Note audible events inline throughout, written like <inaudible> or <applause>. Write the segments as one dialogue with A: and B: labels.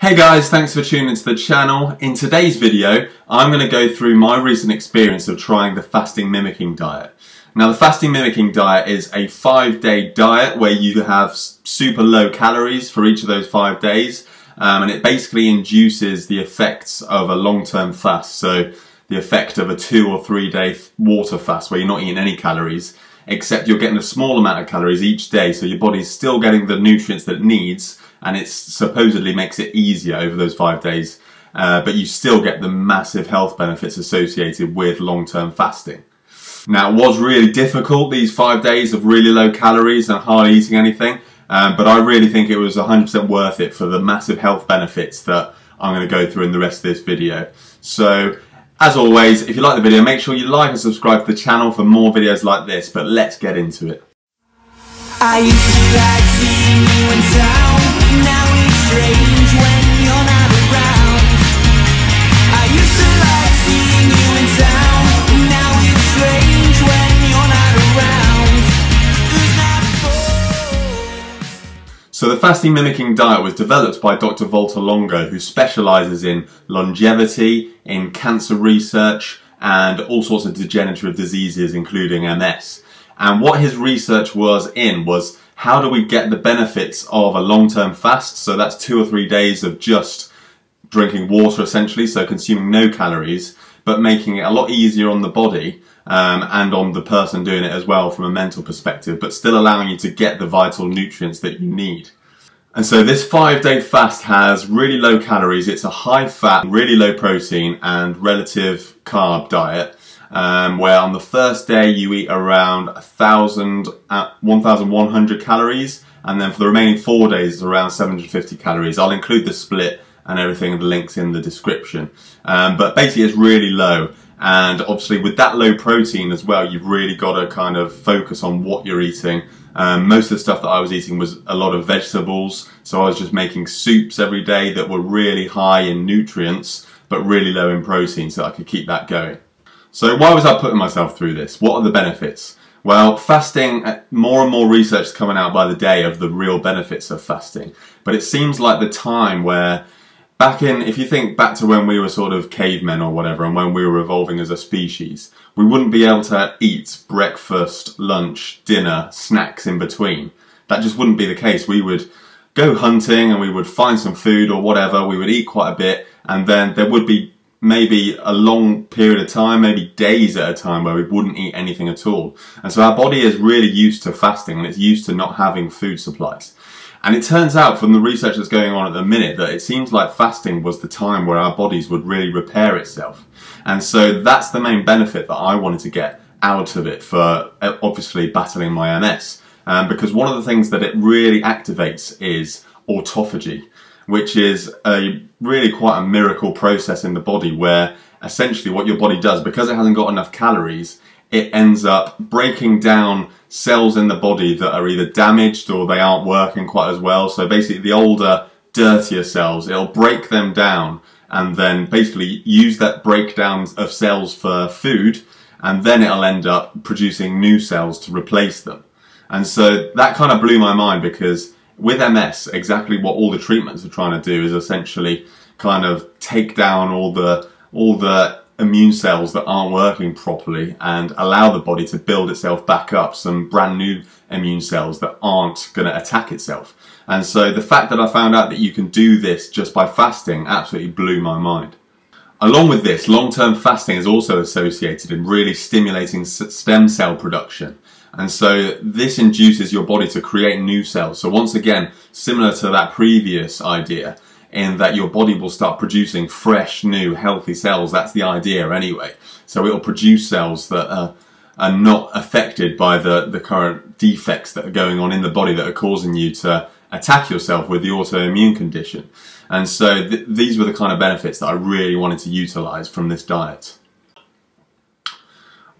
A: Hey guys, thanks for tuning into the channel. In today's video, I'm going to go through my recent experience of trying the fasting mimicking diet. Now the fasting mimicking diet is a five day diet where you have super low calories for each of those five days um, and it basically induces the effects of a long-term fast. So the effect of a two or three day water fast where you're not eating any calories except you're getting a small amount of calories each day so your body's still getting the nutrients that it needs and it supposedly makes it easier over those five days, uh, but you still get the massive health benefits associated with long-term fasting. Now, it was really difficult, these five days of really low calories and hardly eating anything, um, but I really think it was 100% worth it for the massive health benefits that I'm going to go through in the rest of this video. So, as always, if you like the video, make sure you like and subscribe to the channel for more videos like this, but let's get into it. So the fasting mimicking diet was developed by Dr. Valter Longo who specialises in longevity, in cancer research and all sorts of degenerative diseases including MS. And what his research was in was how do we get the benefits of a long-term fast? So that's two or three days of just drinking water essentially, so consuming no calories, but making it a lot easier on the body um, and on the person doing it as well from a mental perspective, but still allowing you to get the vital nutrients that you need. And so this five day fast has really low calories, it's a high fat, really low protein and relative carb diet um, where on the first day you eat around 1,000, 1,100 calories, and then for the remaining four days it's around 750 calories. I'll include the split and everything, the links in the description. Um, but basically it's really low. And obviously with that low protein as well, you've really got to kind of focus on what you're eating. Um, most of the stuff that I was eating was a lot of vegetables. So I was just making soups every day that were really high in nutrients, but really low in protein so I could keep that going. So why was I putting myself through this? What are the benefits? Well, fasting, uh, more and more research is coming out by the day of the real benefits of fasting. But it seems like the time where back in, if you think back to when we were sort of cavemen or whatever, and when we were evolving as a species, we wouldn't be able to eat breakfast, lunch, dinner, snacks in between. That just wouldn't be the case. We would go hunting and we would find some food or whatever, we would eat quite a bit, and then there would be maybe a long period of time, maybe days at a time where we wouldn't eat anything at all. And so our body is really used to fasting and it's used to not having food supplies. And it turns out from the research that's going on at the minute that it seems like fasting was the time where our bodies would really repair itself. And so that's the main benefit that I wanted to get out of it for uh, obviously battling my MS. Um, because one of the things that it really activates is autophagy which is a really quite a miracle process in the body where essentially what your body does, because it hasn't got enough calories, it ends up breaking down cells in the body that are either damaged or they aren't working quite as well. So basically the older, dirtier cells, it'll break them down and then basically use that breakdown of cells for food and then it'll end up producing new cells to replace them. And so that kind of blew my mind because with MS, exactly what all the treatments are trying to do is essentially kind of take down all the all the immune cells that aren't working properly and allow the body to build itself back up some brand new immune cells that aren't going to attack itself. And so the fact that I found out that you can do this just by fasting absolutely blew my mind. Along with this, long-term fasting is also associated in really stimulating stem cell production. And so this induces your body to create new cells. So once again, similar to that previous idea, in that your body will start producing fresh, new, healthy cells. That's the idea anyway. So it'll produce cells that are, are not affected by the, the current defects that are going on in the body that are causing you to attack yourself with the autoimmune condition. And so th these were the kind of benefits that I really wanted to utilize from this diet.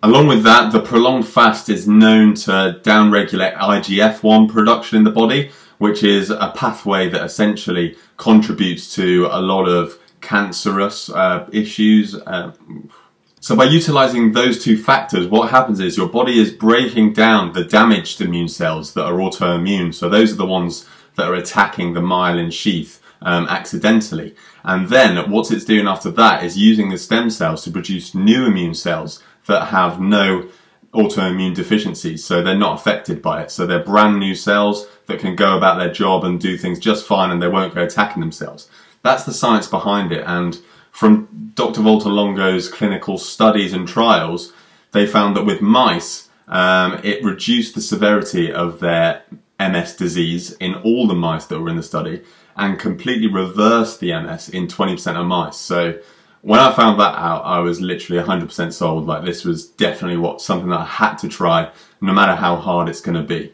A: Along with that, the prolonged fast is known to downregulate IGF-1 production in the body, which is a pathway that essentially contributes to a lot of cancerous uh, issues. Uh, so by utilizing those two factors, what happens is your body is breaking down the damaged immune cells that are autoimmune. So those are the ones that are attacking the myelin sheath um, accidentally. And then what it's doing after that is using the stem cells to produce new immune cells that have no autoimmune deficiencies, so they're not affected by it. So they're brand new cells that can go about their job and do things just fine and they won't go attacking themselves. That's the science behind it. And from Dr. Valter Longo's clinical studies and trials, they found that with mice, um, it reduced the severity of their MS disease in all the mice that were in the study and completely reversed the MS in 20% of mice. So when I found that out, I was literally 100% sold. Like this was definitely what something that I had to try, no matter how hard it's going to be.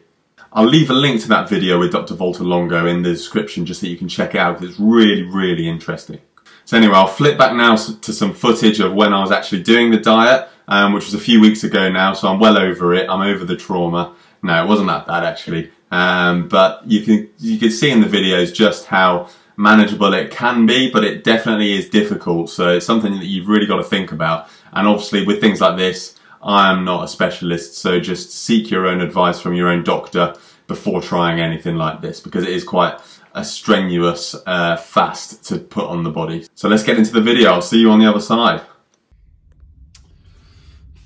A: I'll leave a link to that video with Dr. Valter Longo in the description just so you can check it out it's really, really interesting. So anyway, I'll flip back now to some footage of when I was actually doing the diet, um, which was a few weeks ago now, so I'm well over it. I'm over the trauma. No, it wasn't that bad actually. Um, but you can, you can see in the videos just how manageable it can be, but it definitely is difficult. So it's something that you've really got to think about. And obviously with things like this, I am not a specialist, so just seek your own advice from your own doctor before trying anything like this because it is quite a strenuous uh, fast to put on the body. So let's get into the video. I'll see you on the other side.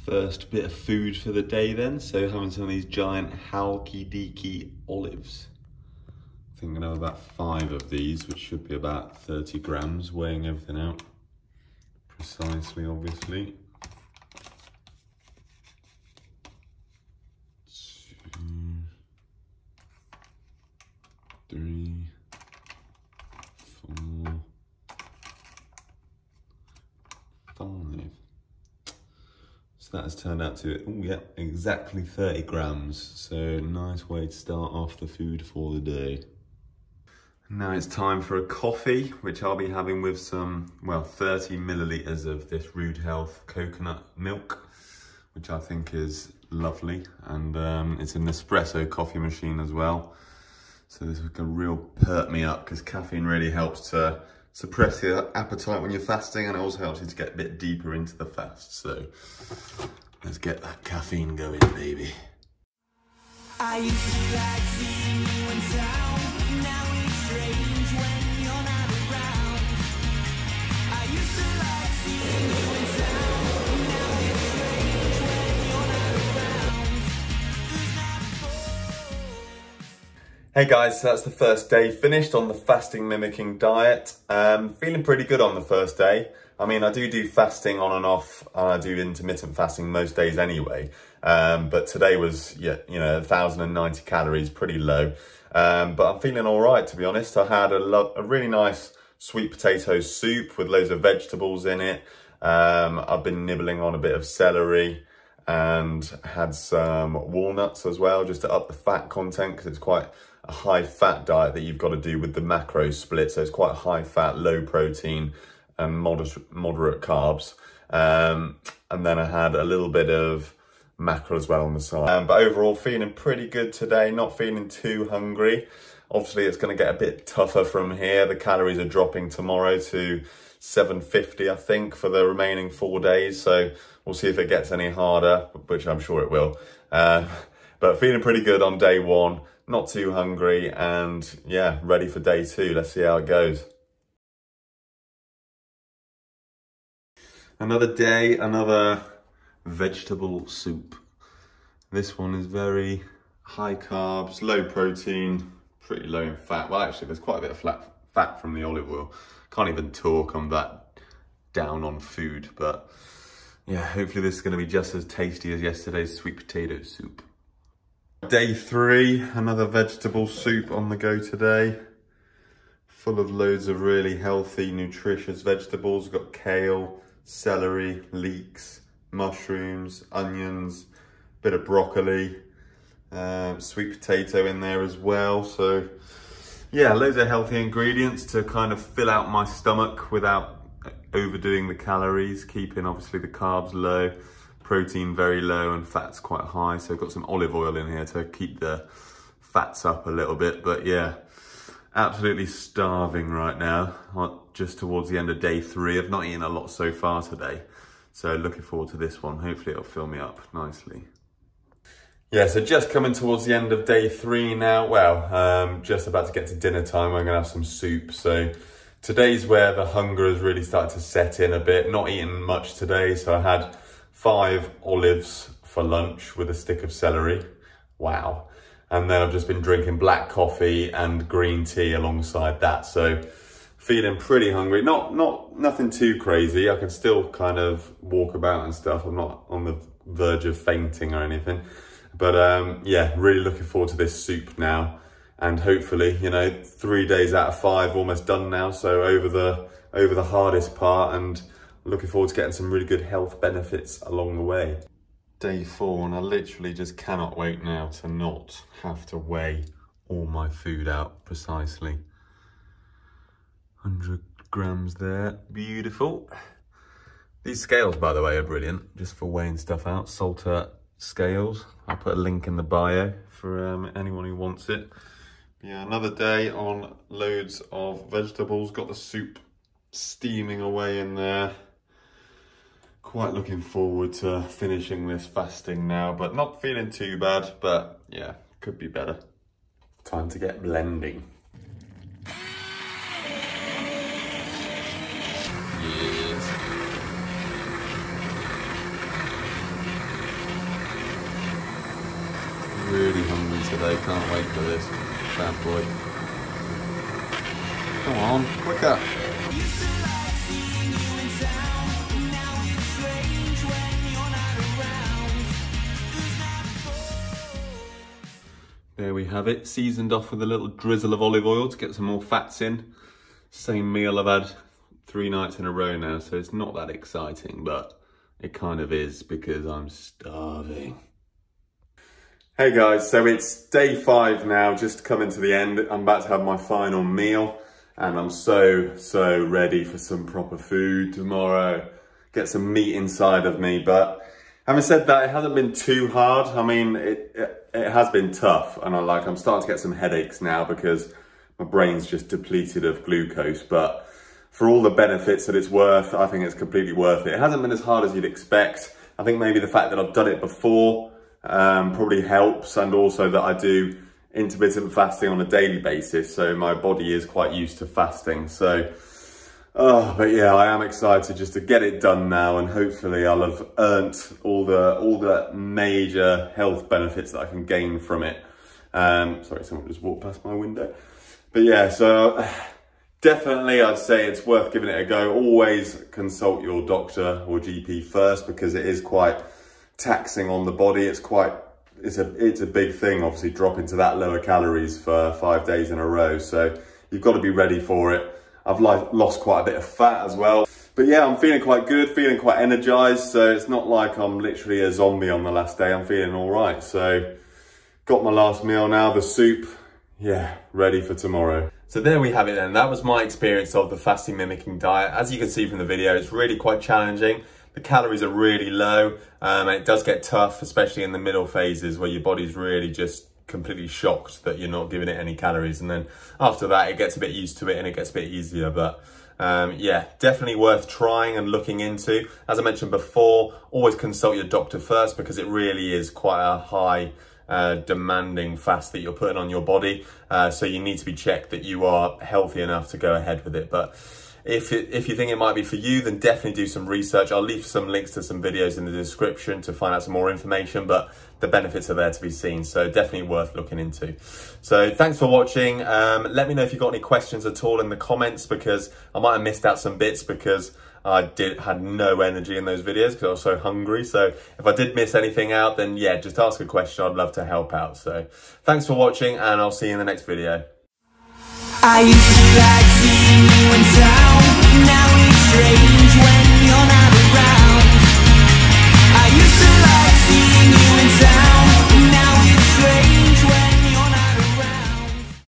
A: First bit of food for the day then. So having some of these giant Halkidiki olives. Thinking of about five of these, which should be about 30 grams, weighing everything out precisely, obviously. Two, three, four, five. So that has turned out to, oh yeah, exactly 30 grams. So nice way to start off the food for the day. Now it's time for a coffee, which I'll be having with some, well, 30 millilitres of this Rude Health coconut milk, which I think is lovely. And um, it's an espresso coffee machine as well. So this can real perk me up because caffeine really helps to suppress your appetite when you're fasting and it also helps you to get a bit deeper into the fast. So let's get that caffeine going, baby. Hey guys, so that's the first day finished on the fasting mimicking diet. Um, feeling pretty good on the first day. I mean, I do do fasting on and off. and I do intermittent fasting most days anyway. Um, but today was, yeah, you know, 1,090 calories, pretty low. Um, but I'm feeling all right, to be honest. I had a, a really nice sweet potato soup with loads of vegetables in it. Um, I've been nibbling on a bit of celery and had some walnuts as well, just to up the fat content because it's quite a high fat diet that you've got to do with the macro split. So it's quite high fat, low protein and moderate, moderate carbs. Um, and then I had a little bit of macro as well on the side. Um, but overall feeling pretty good today, not feeling too hungry. Obviously it's going to get a bit tougher from here. The calories are dropping tomorrow to 750 I think for the remaining four days. So we'll see if it gets any harder, which I'm sure it will. Uh, <laughs> but feeling pretty good on day one, not too hungry and yeah, ready for day two. Let's see how it goes. Another day, another vegetable soup. This one is very high carbs, low protein, pretty low in fat. Well, actually, there's quite a bit of flat fat from the olive oil. Can't even talk, I'm that down on food, but yeah, hopefully this is gonna be just as tasty as yesterday's sweet potato soup. Day three, another vegetable soup on the go today. Full of loads of really healthy, nutritious vegetables. We've got kale, celery, leeks, mushrooms, onions, bit of broccoli, um, sweet potato in there as well. So yeah, loads of healthy ingredients to kind of fill out my stomach without overdoing the calories, keeping obviously the carbs low, protein very low and fats quite high. So I've got some olive oil in here to keep the fats up a little bit. But yeah, absolutely starving right now, just towards the end of day three. I've not eaten a lot so far today. So looking forward to this one. Hopefully it'll fill me up nicely. Yeah, so just coming towards the end of day three now. Well, um, just about to get to dinner time. I'm gonna have some soup. So today's where the hunger has really started to set in a bit. Not eating much today, so I had five olives for lunch with a stick of celery. Wow. And then I've just been drinking black coffee and green tea alongside that. So feeling pretty hungry. Not, not, nothing too crazy. I can still kind of walk about and stuff. I'm not on the verge of fainting or anything. But um, yeah, really looking forward to this soup now. And hopefully, you know, three days out of five almost done now. So over the over the hardest part and looking forward to getting some really good health benefits along the way. Day four, and I literally just cannot wait now to not have to weigh all my food out precisely. 100 grams there, beautiful. These scales, by the way, are brilliant, just for weighing stuff out. Salter scales. I'll put a link in the bio for um, anyone who wants it. Yeah, another day on loads of vegetables. Got the soup steaming away in there. Quite looking forward to finishing this fasting now, but not feeling too bad, but yeah, could be better. Time to get blending. Today. Can't wait for this bad boy. Come on, quicker. There we have it, seasoned off with a little drizzle of olive oil to get some more fats in. Same meal I've had three nights in a row now, so it's not that exciting, but it kind of is because I'm starving. Hey guys, so it's day five now, just coming to the end. I'm about to have my final meal and I'm so, so ready for some proper food tomorrow. Get some meat inside of me, but having said that, it hasn't been too hard. I mean, it, it, it has been tough and I like, I'm starting to get some headaches now because my brain's just depleted of glucose, but for all the benefits that it's worth, I think it's completely worth it. It hasn't been as hard as you'd expect. I think maybe the fact that I've done it before um, probably helps and also that I do intermittent fasting on a daily basis so my body is quite used to fasting. So oh but yeah I am excited just to get it done now and hopefully I'll have earned all the all the major health benefits that I can gain from it. Um sorry someone just walked past my window. But yeah so <sighs> definitely I'd say it's worth giving it a go. Always consult your doctor or GP first because it is quite taxing on the body. It's quite, it's a, it's a big thing, obviously dropping to that lower calories for five days in a row. So you've got to be ready for it. I've lost quite a bit of fat as well. But yeah, I'm feeling quite good, feeling quite energized. So it's not like I'm literally a zombie on the last day. I'm feeling all right. So got my last meal now, the soup. Yeah, ready for tomorrow. So there we have it then. That was my experience of the fasting mimicking diet. As you can see from the video, it's really quite challenging. The calories are really low um, and it does get tough, especially in the middle phases where your body's really just completely shocked that you're not giving it any calories. And then after that, it gets a bit used to it and it gets a bit easier. But um, yeah, definitely worth trying and looking into. As I mentioned before, always consult your doctor first because it really is quite a high uh, demanding fast that you're putting on your body. Uh, so you need to be checked that you are healthy enough to go ahead with it. But if, it, if you think it might be for you, then definitely do some research. I'll leave some links to some videos in the description to find out some more information, but the benefits are there to be seen. So definitely worth looking into. So thanks for watching. Um, let me know if you've got any questions at all in the comments because I might have missed out some bits because I did had no energy in those videos because I was so hungry. So if I did miss anything out, then yeah, just ask a question. I'd love to help out. So thanks for watching and I'll see you in the next video. I used